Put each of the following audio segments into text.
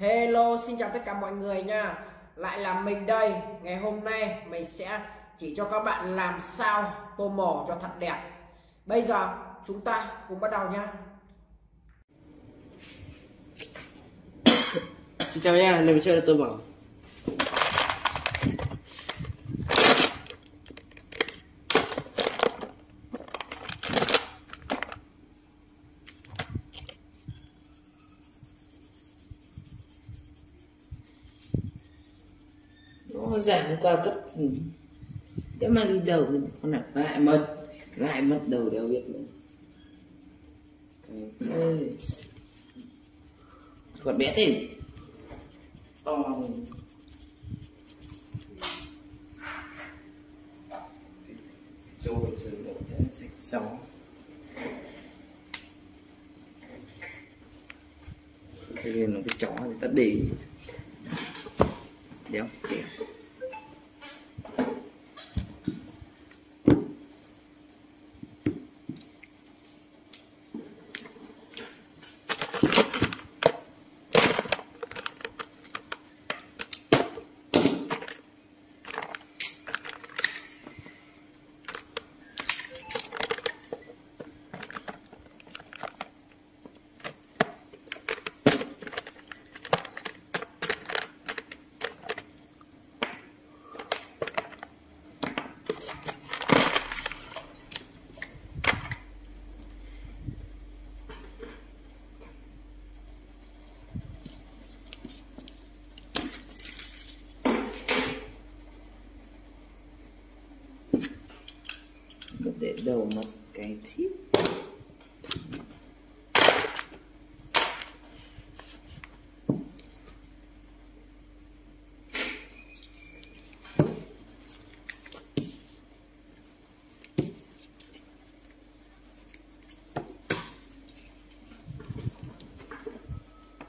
Hello xin chào tất cả mọi người nha. Lại là mình đây. Ngày hôm nay mình sẽ chỉ cho các bạn làm sao tô mỏ cho thật đẹp. Bây giờ chúng ta cùng bắt đầu nha. Xin chào nha, mình chơi là tô mỏ nó giảm qua cấp ừ. để mà đi đầu thì con này lại mất lại mất đầu đéo biết nữa. Còn bé thì? To. Mình trôi rồi đậu chân sạch gió cho nên nó cái chó thì ta để đéo trẻ có để đầu một cái thiết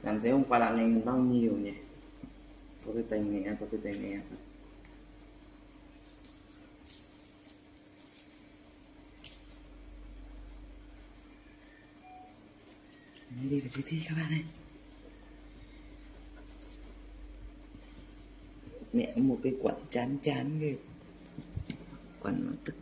làm thế hôm qua làm mình bao nhiêu nhỉ có cái tay này, có cái tay này. Mình đi về thi các bạn ơi. Mẹ một cái quặn chán chán ghê. Quặn nó tức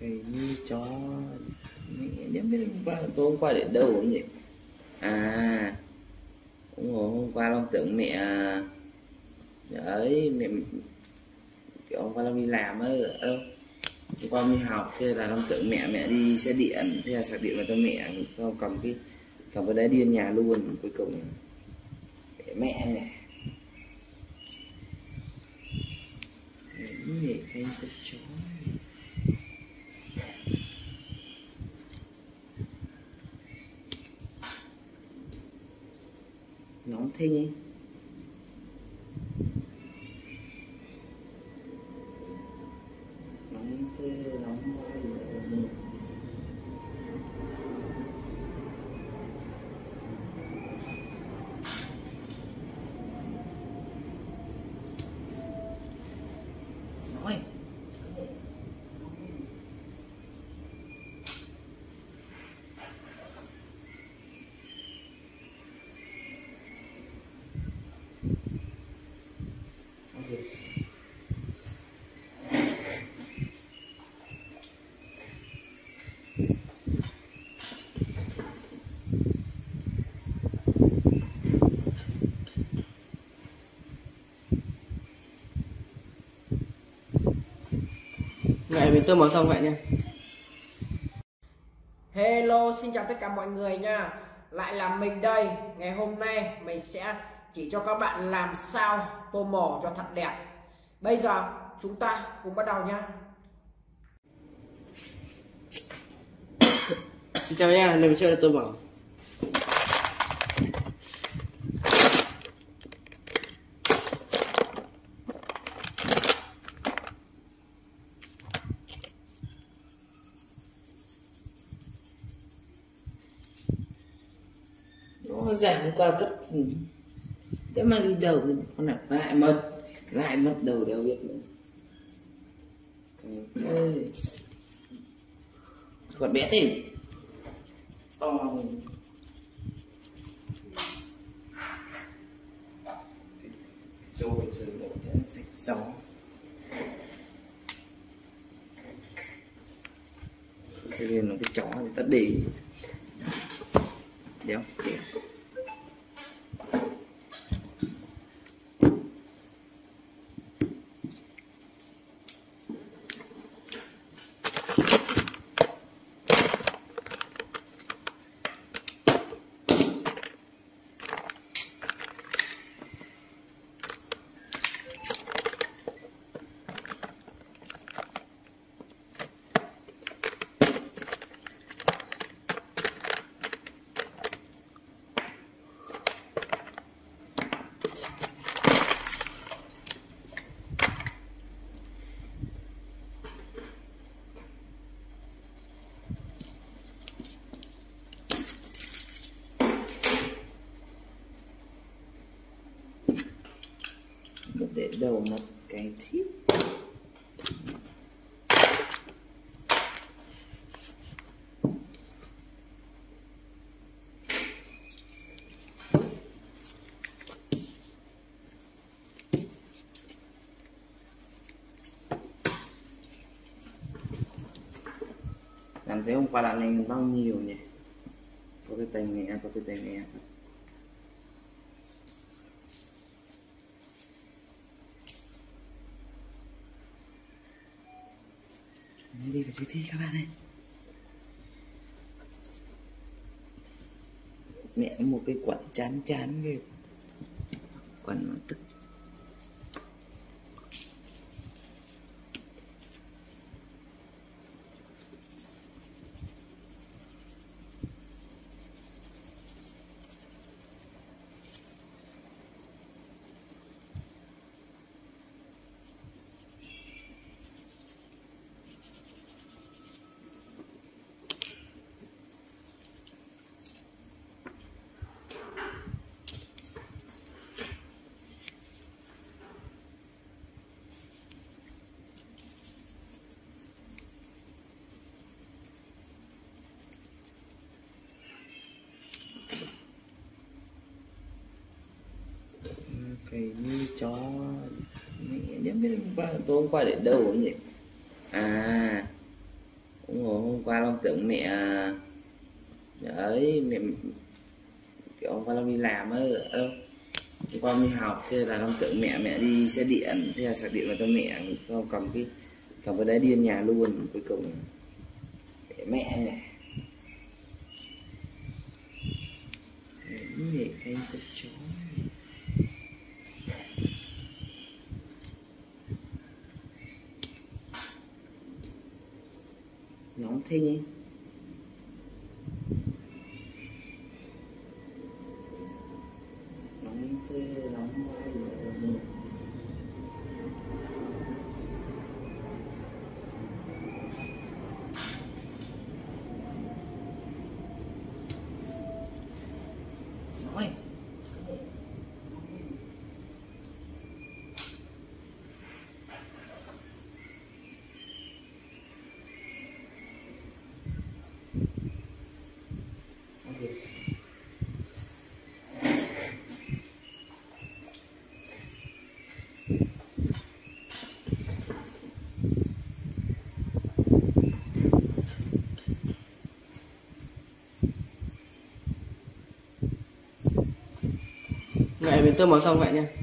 cái như chó, mẹ nhớ biết hôm qua tôi hôm qua để đâu không nhỉ? À đúng rồi hôm qua long tưởng mẹ, ấy, mẹ, kiểu hôm qua long đi làm ấy đâu ờ, hôm qua đi học, thế là long tưởng mẹ mẹ đi xe điện, thế là sạc điện vào cho mẹ sau cầm cái cầm cái đấy đi nhà luôn cuối cùng. Mẹ mẹ này Mẹ khen cái chó. Nóng thế nhỉ nóng thế nóng quá. nói nói gì Ngày mình tô màu xong vậy nha. Hello xin chào tất cả mọi người nha. Lại là mình đây. Ngày hôm nay mình sẽ chỉ cho các bạn làm sao tô mỏ cho thật đẹp. Bây giờ chúng ta cùng bắt đầu nhá Xin chào nha, lần chơi là tôi bảo nó giảm qua cấp ừ. thế mà đi đầu thì con nào lại mất lại mất đầu đều biết nữa. Còn bé thì? To mình từ rồi bộ chân sạch gió cho nên nó cái chó người ta đi đéo chịu. Để đầu một cái thiết làm thế hôm qua là mình bao nhiêu nhỉ? Có cái tay mẹ à, có cái tay mẹ đi vào thi các bạn ơi. Mẹ một cái quẩn chán chán kìa. Quẩn tức cái như chó mẹ nhớ biết hôm qua tôi hôm qua để đâu không nhỉ? À đúng rồi, hôm qua long tưởng mẹ, ấy, mẹ, kiểu hôm qua long đi làm ấy đâu hôm qua đi học, thế là long tưởng mẹ mẹ đi xe điện, thế là sạc điện vào cho mẹ xong cầm cái cầm cái đấy đi nhà luôn, cuối cùng. Để mẹ này. Mẹ cái con chó nhóm nóng thế nhỉ nóng thế nóng quá rồi. nói Nói gì? Tôi mình màu xong vậy nha.